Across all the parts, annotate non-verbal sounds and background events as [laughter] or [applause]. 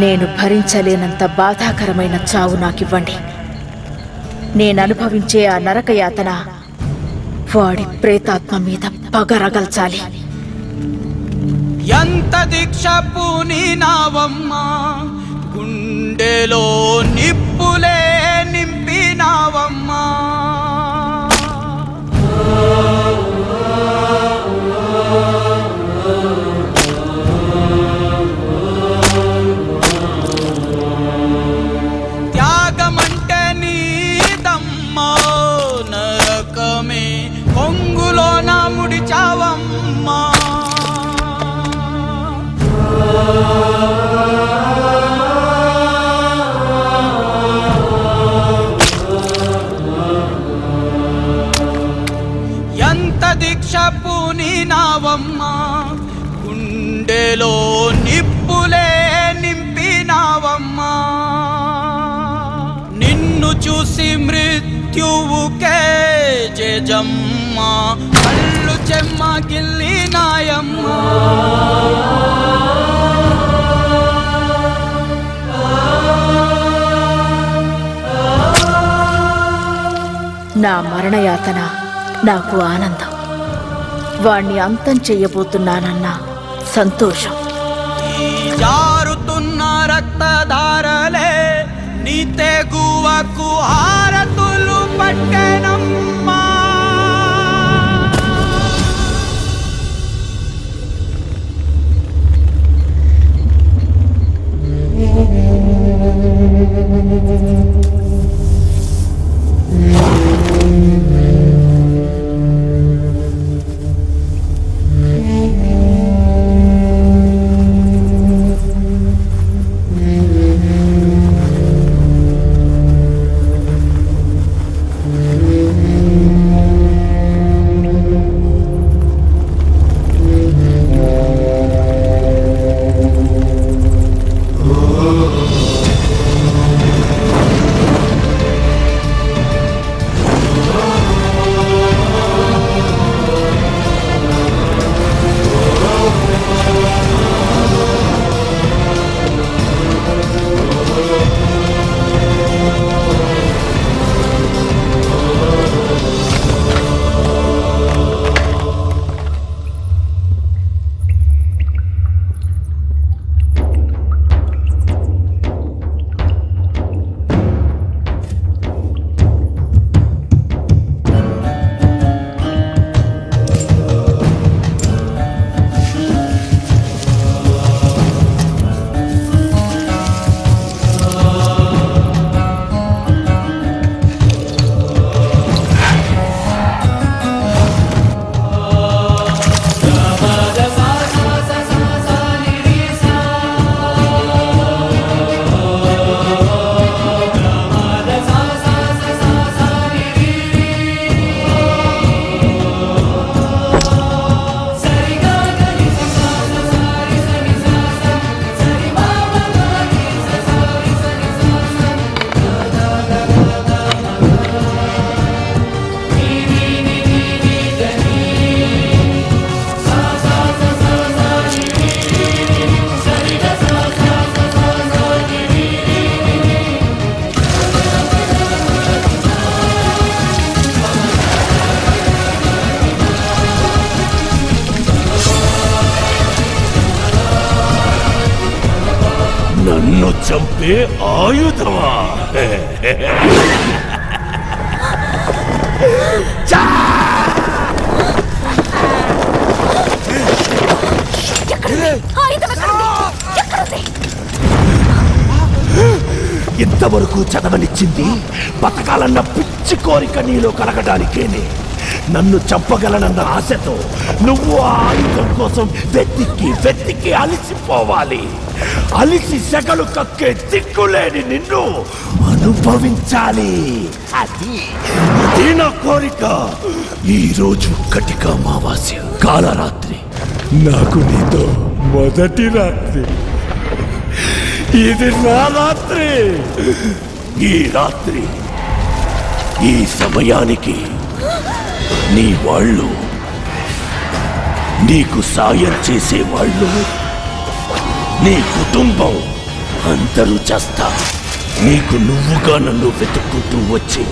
నేను భరించలేనంత బాధాకరమైన చావు నాకివ్వండి. నేను అనుభవించే ఆ నరకయాతన వాడి ప్రేతాత్మ మీద పగరగల్చాలి ఎంత దీక్ష పూనినావమ్మా గుండెలో నిప్పులే నింపినావమ్మా పూనినావమ్మా గుండెలో నిప్పులే నింపినావమ్మా. నిన్ను చూసి మృత్యువుకే జజమ్మా కళ్ళు చెమ్మ గిల్లినాయమ్మా. నా మరణయాతన నాకు ఆనందం. వాణ్ణి అంతం చెయ్యబోతున్నానన్న సంతోషం. జారుతున్న రక్తధారలే నీ తెగువకు హారతులు పట్టణం చంపే ఆయుధమా? ఇంతవరకు చదవనిచ్చింది బతకాలన్న పిచ్చి కోరిక నీలో కలగడానికేనే. నన్ను చంపగలనన్న ఆశతో నువ్వు ఆ ఆయుధం కోసం వెతికి వెతికి అలిసిపోవాలి. అలిసి సెగలు కక్కే దిక్కులేని నిన్ను అనుభవించాలి. అది అది నా కోరిక. ఈ రోజు కటిక అమావాస్య కాలరాత్రి. నాకు నీతో మొదటి రాత్రి. ఇది నా రాత్రి. ఈ రాత్రి ఈ సమయానికి నీ వాళ్ళు నీకు సాయం చేసే వాళ్ళు నీ కుటుంబం అందరూ చేస్తా. నీకు నువ్వుగా నన్ను వెతుక్కుంటూ వచ్చి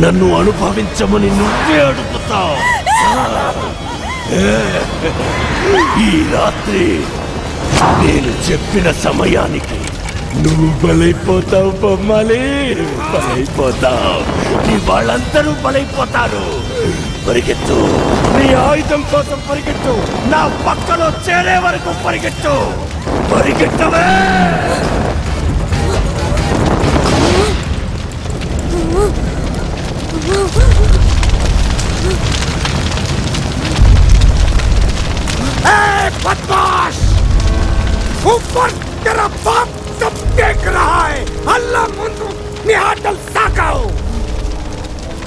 నన్ను అనుభవించమని నువ్వే అడుగుతావు ఈ రాత్రి నేను చెప్పిన సమయానికి నువ్వు బలైపోతావు బొమ్మాలి. బలైపోతావు. నీ వాళ్ళందరూ బలైపోతారు. పరిగెత్తు. నీ ఆయుధం కోసం పరిగెత్తు. నా పక్కలో చేరే వరకు పరిగెత్తు. పరిగెత్తవే. Hey, Batmash! Super Terrabat! రहा అల్లా ముందు నీ ఆటలు సాకావు.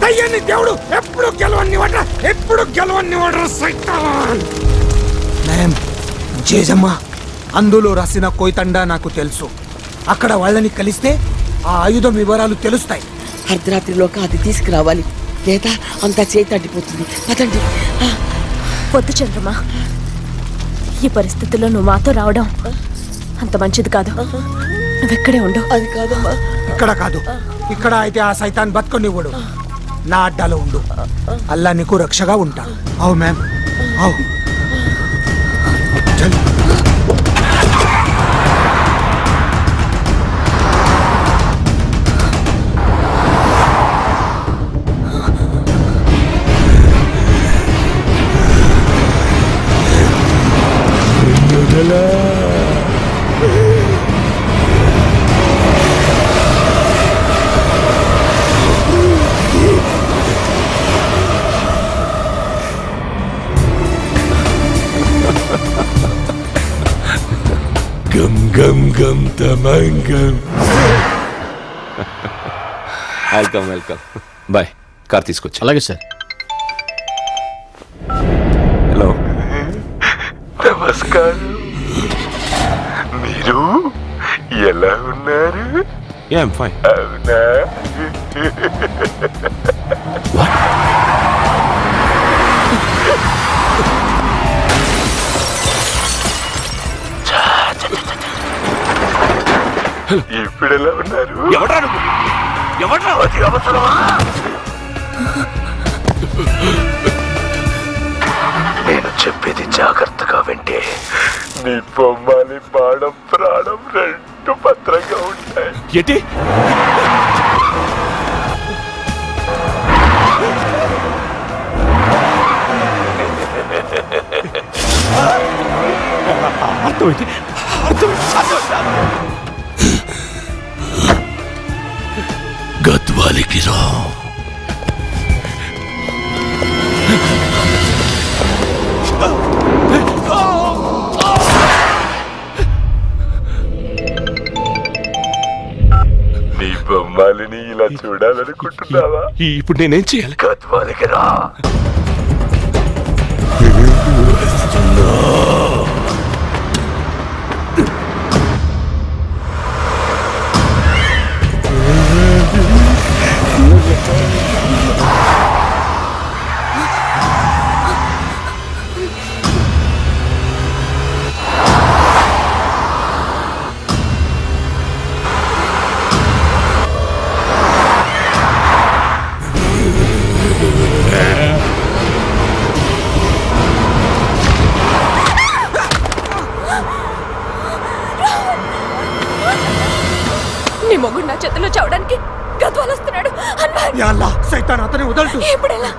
దయ్యాన్ని దేవుడు ఎప్పుడు గెలవనివ్వట ఎప్పుడు గెలవనివ్వడు సైతాన్? నయం జేజమ్మా అందులో రాసిన కోయితండా నాకు తెలుసు. అక్కడ వాళ్ళని కలిస్తే ఆ ఆయుధం వివరాలు తెలుస్తాయి. అర్ధరాత్రిలోకి అది తీసుకురావాలి. లేదా అంతా చేయి తట్టిపోతుంది. పదండి. వద్దు చంద్రమా. ఈ పరిస్థితుల్లో నువ్వు మాతో రావడం అంత మంచిది కాదు. నువ్వెక్కడే ఉండు. అది కాదమ్మా. ఇక్కడ కాదు. ఇక్కడ అయితే ఆ సైతాన్ బతుకొనివ్వడు నా అడ్డాలో ఉండు. అల్లా నీకు రక్షగా ఉంటా అవు మ్యామ్ అవు. Welcome welcome. బాయ్ కార్ తీసుకొచ్చి అలాగే సార్. హలో. నమస్కారం. మీరు ఎలా ఉన్నారు? యా ఐమ్ ఫైన్ అవునా? ఇప్పుడు ఎలా ఉన్నారు? ఎవడ్రా నువ్వు? ఎవడ్రా? అది అవసరమా? నేను చెప్పేది జాగ్రత్తగా వింటే నీ బొమ్మాలి బాణం ప్రాణం రెండు భద్రంగా ఉంటాయి. ఏంటి? [laughs] అర్థమైంది? చూడాలనుకుంటున్నావా? ఇప్పుడు నేనేం చేయాలి? గద్వాలికి రా. వదలటు ఇప్పుడెలా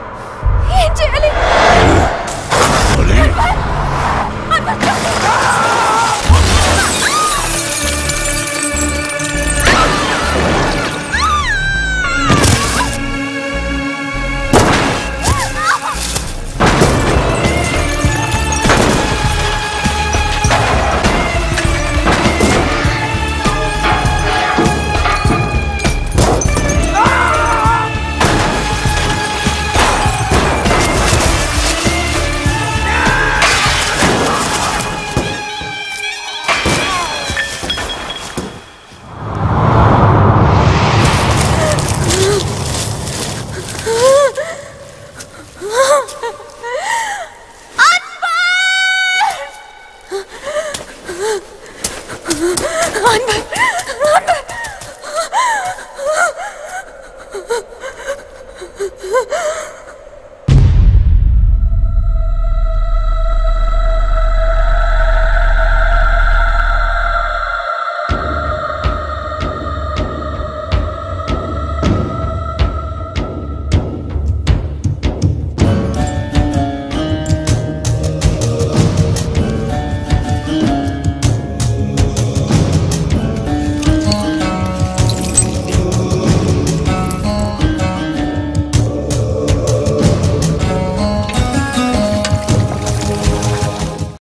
Anwalt! Anwalt!